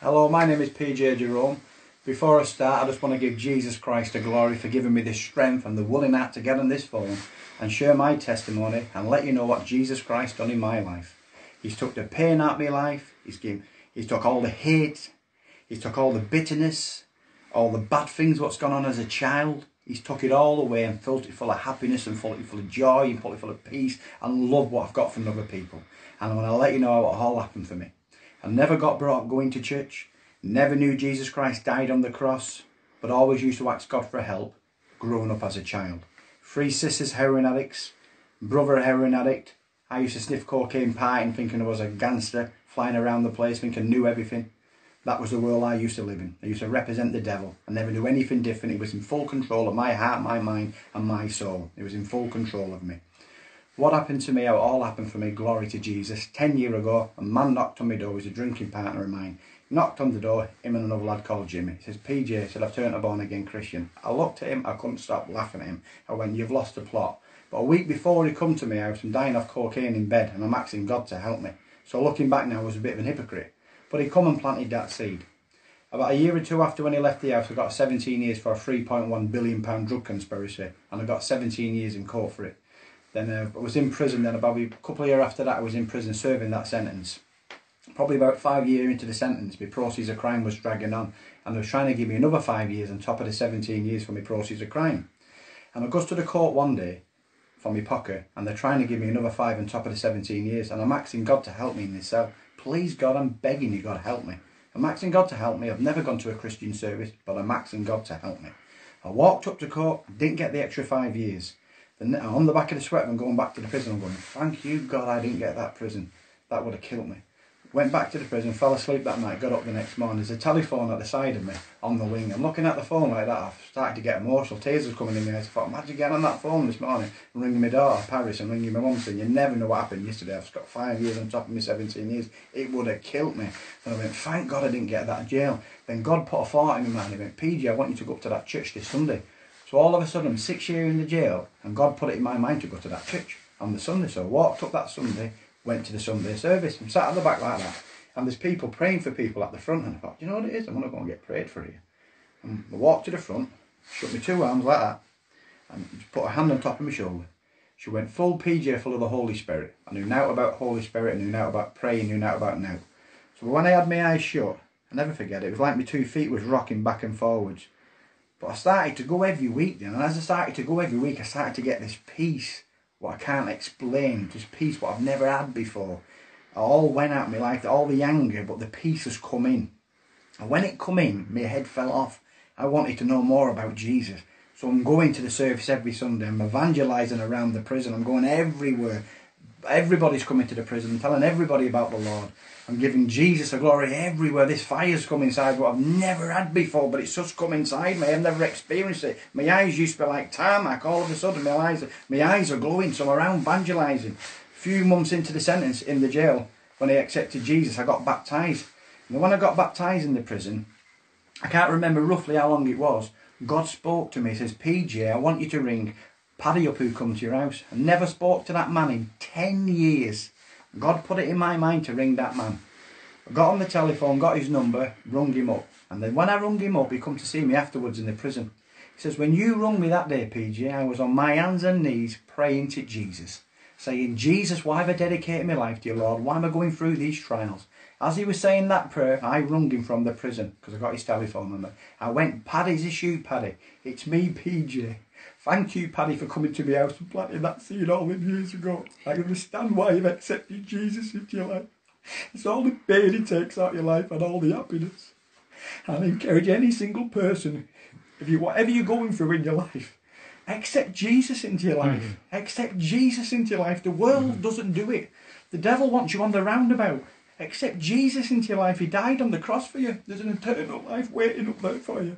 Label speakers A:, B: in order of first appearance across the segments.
A: Hello, my name is PJ Jerome. Before I start, I just want to give Jesus Christ the glory for giving me this strength and the willing heart to get on this phone and share my testimony and let you know what Jesus Christ done in my life. He's took the pain out of my life. He's given, he's took all the hate. He's took all the bitterness, all the bad things what's gone on as a child. He's took it all away and filled it full of happiness and filled it full of joy and filled it full of peace and love what I've got from other people. And I want to let you know what all happened for me. I never got brought up going to church, never knew Jesus Christ died on the cross, but always used to ask God for help growing up as a child. Three sisters heroin addicts, brother heroin addict. I used to sniff cocaine and thinking I was a gangster, flying around the place thinking I knew everything. That was the world I used to live in. I used to represent the devil. I never knew anything different. It was in full control of my heart, my mind, and my soul. It was in full control of me. What happened to me, how it all happened for me, glory to Jesus. Ten year ago, a man knocked on my door, he was a drinking partner of mine. Knocked on the door, him and another lad called Jimmy. He says, PJ, said, I've turned a born again Christian. I looked at him, I couldn't stop laughing at him. I went, you've lost the plot. But a week before he come to me house, I'm dying of cocaine in bed and I'm asking God to help me. So looking back now, I was a bit of an hypocrite. But he come and planted that seed. About a year or two after when he left the house, I got 17 years for a 3.1 billion pound drug conspiracy, and I got 17 years in court for it. Then uh, I was in prison. Then about a couple of years after that, I was in prison serving that sentence. Probably about five years into the sentence, my proceeds of crime was dragging on, and they were trying to give me another five years on top of the 17 years for my proceeds of crime. And I goes to the court one day for my POCA, and they're trying to give me another five on top of the 17 years, and I'm asking God to help me in this cell. Please, God, I'm begging you, God, help me. I'm asking God to help me. I've never gone to a Christian service, but I'm asking God to help me. I walked up to court, didn't get the extra five years. On the back of the sweat, I'm going back to the prison. I'm going, thank you, God, I didn't get that prison. That would have killed me. Went back to the prison, fell asleep that night, got up the next morning. There's a telephone at the side of me on the wing. I'm looking at the phone like that. I've started to get emotional. Tears was coming in my eyes. I thought, imagine getting on that phone this morning and ringing my daughter, Paris, and ringing my mum saying, you never know what happened yesterday. I've got five years on top of me 17 years. It would have killed me. And I went, thank God I didn't get that jail. Then God put a thought in my mind. He went, PJ, I want you to go up to that church this Sunday. So all of a sudden, I'm six years in the jail, and God put it in my mind to go to that church on the Sunday. So I walked up that Sunday, went to the Sunday service, and sat at the back like that. And there's people praying for people at the front, and I thought, you know what it is? I'm going to go and get prayed for here. And I walked to the front, shook my two arms like that, and put a hand on top of my shoulder. She went full PJ full of the Holy Spirit. I knew now about Holy Spirit, I knew now about praying, knew now about now. So when I had my eyes shut, I never forget it, it was like my two feet was rocking back and forwards. But I started to go every week then, and as I started to go every week, I started to get this peace, what I can't explain, just peace what I've never had before. It all went out of my life, all the anger, but the peace has come in. And when it come in, my head fell off. I wanted to know more about Jesus. So I'm going to the service every Sunday. I'm evangelising around the prison. I'm going everywhere. Everybody's coming to the prison. Telling everybody about the Lord. I'm giving Jesus a glory everywhere. This fire's come inside what I've never had before, but it's just come inside me. I've never experienced it. My eyes used to be like tarmac. All of a sudden, my eyes, my eyes are glowing. So I'm around evangelising. A few months into the sentence in the jail, when I accepted Jesus, I got baptised. And when I got baptised in the prison, I can't remember roughly how long it was. God spoke to me. He says, PJ, I want you to ring Paddy up who come to your house. I never spoke to that man in 10 years. God put it in my mind to ring that man. I got on the telephone, got his number, rung him up. And then when I rung him up, he come to see me afterwards in the prison. He says, when you rung me that day, PJ, I was on my hands and knees praying to Jesus, saying, Jesus, why have I dedicated my life to you, Lord? Why am I going through these trials? As he was saying that prayer, I rung him from the prison because I got his telephone number. I went, Paddy's issue, Paddy. It's me, PJ. Thank you, Paddy, for coming to my house and planting that seed all them years ago. I understand why you've accepted Jesus into your life. It's all the pain he takes out of your life and all the happiness. And I encourage any single person, if you whatever you're going through in your life, accept Jesus into your life. Mm-hmm. Accept Jesus into your life. The world mm-hmm. doesn't do it. The devil wants you on the roundabout. Accept Jesus into your life. He died on the cross for you. There's an eternal life waiting up there for you.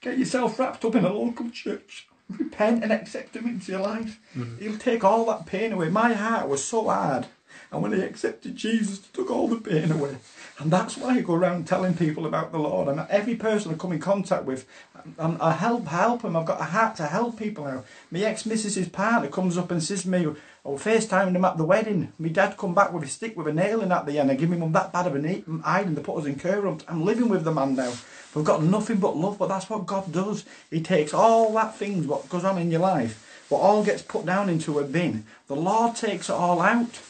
A: Get yourself wrapped up in a local church. Repent and accept him into your life. Mm-hmm. He'll take all that pain away. My heart was so hard. And when I accepted Jesus, he took all the pain away. And that's why I go around telling people about the Lord. And every person I come in contact with, I, I help help them. I've got a heart to help people now. My ex-missus's partner comes up and says to me, I was FaceTiming him at the wedding. My dad come back with a stick with a nail in at the end and give me mum that bad of an eye and they put us in care. I'm living with the man now. We've got nothing but love, but that's what God does. He takes all that things, what goes on in your life, what all gets put down into a bin. The Lord takes it all out.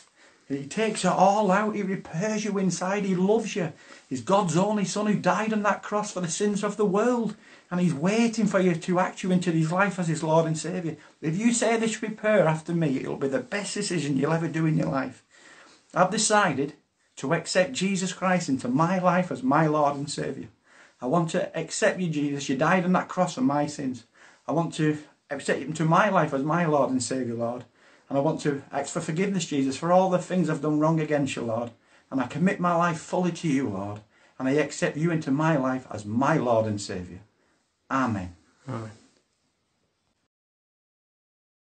A: He takes it all out. He repairs you inside. He loves you. He's God's only son who died on that cross for the sins of the world. And he's waiting for you to act you into his life as his Lord and Saviour. If you say this repair after me, it'll be the best decision you'll ever do in your life. I've decided to accept Jesus Christ into my life as my Lord and Saviour. I want to accept you, Jesus. You died on that cross for my sins. I want to accept you into my life as my Lord and Saviour, Lord. And I want to ask for forgiveness, Jesus, for all the things I've done wrong against you, Lord. And I commit my life fully to you, Lord. And I accept you into my life as my Lord and Saviour. Amen.
B: Amen.